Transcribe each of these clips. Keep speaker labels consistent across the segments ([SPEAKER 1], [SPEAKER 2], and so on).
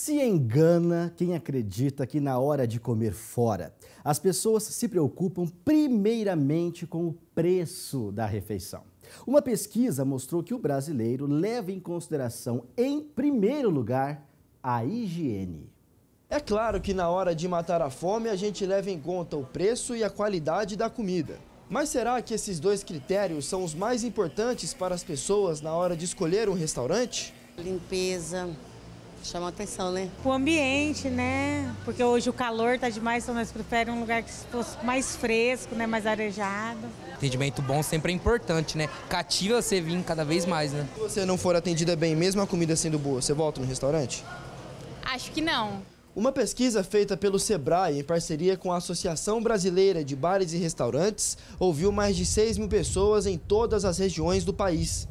[SPEAKER 1] Se engana quem acredita que na hora de comer fora, as pessoas se preocupam primeiramente com o preço da refeição. Uma pesquisa mostrou que o brasileiro leva em consideração, em primeiro lugar, a higiene.
[SPEAKER 2] É claro que na hora de matar a fome a gente leva em conta o preço e a qualidade da comida. Mas será que esses dois critérios são os mais importantes para as pessoas na hora de escolher um restaurante?
[SPEAKER 3] Limpeza, chama atenção, né?
[SPEAKER 4] O ambiente, né? Porque hoje o calor tá demais, então nós preferimos um lugar que fosse mais fresco, né? Mais arejado.
[SPEAKER 5] Atendimento bom sempre é importante, né? Cativa você vir cada vez mais, né?
[SPEAKER 2] Se você não for atendida bem, mesmo a comida sendo boa, você volta no restaurante?
[SPEAKER 6] Acho que não.
[SPEAKER 2] Uma pesquisa feita pelo Sebrae em parceria com a Associação Brasileira de Bares e Restaurantes ouviu mais de 6 mil pessoas em todas as regiões do país.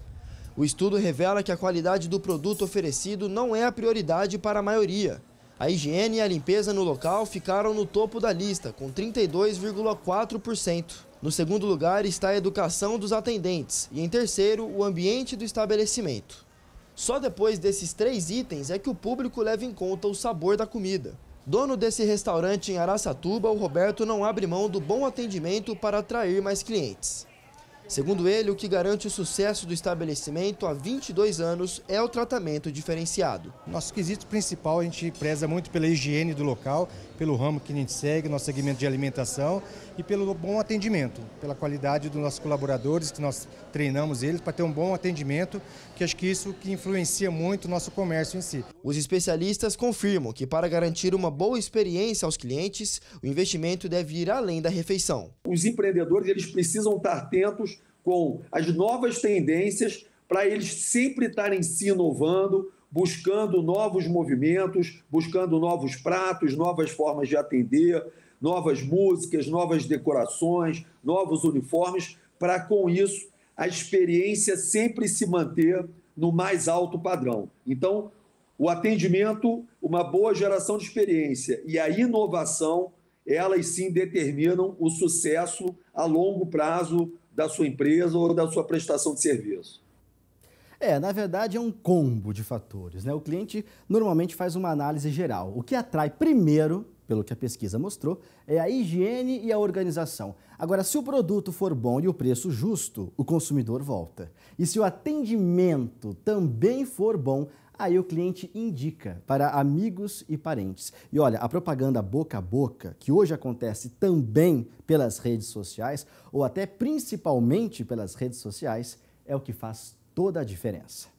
[SPEAKER 2] O estudo revela que a qualidade do produto oferecido não é a prioridade para a maioria. A higiene e a limpeza no local ficaram no topo da lista, com 32,4%. No segundo lugar está a educação dos atendentes e, em terceiro, o ambiente do estabelecimento. Só depois desses três itens é que o público leva em conta o sabor da comida. Dono desse restaurante em Araçatuba, o Roberto não abre mão do bom atendimento para atrair mais clientes. Segundo ele, o que garante o sucesso do estabelecimento há 22 anos é o tratamento diferenciado.
[SPEAKER 7] Nosso quesito principal, a gente preza muito pela higiene do local, pelo ramo que a gente segue, nosso segmento de alimentação e pelo bom atendimento, pela qualidade dos nossos colaboradores, que nós treinamos eles para ter um bom atendimento, que acho que isso que influencia muito o nosso comércio em si.
[SPEAKER 2] Os especialistas confirmam que para garantir uma boa experiência aos clientes, o investimento deve ir além da refeição.
[SPEAKER 8] Os empreendedores eles precisam estar atentos com as novas tendências para eles sempre estarem se inovando, buscando novos movimentos, buscando novos pratos, novas formas de atender, novas músicas, novas decorações, novos uniformes, para com isso a experiência sempre se manter no mais alto padrão. Então, o atendimento, uma boa geração de experiência e a inovação, elas sim determinam o sucesso a longo prazo da sua empresa ou da sua prestação de serviço.
[SPEAKER 1] É, na verdade é um combo de fatores. Né? O cliente normalmente faz uma análise geral. O que atrai primeiro, pelo que a pesquisa mostrou, é a higiene e a organização. Agora, se o produto for bom e o preço justo, o consumidor volta. E se o atendimento também for bom, aí o cliente indica para amigos e parentes. E olha, a propaganda boca a boca, que hoje acontece também pelas redes sociais, ou até principalmente pelas redes sociais, é o que faz toda a diferença.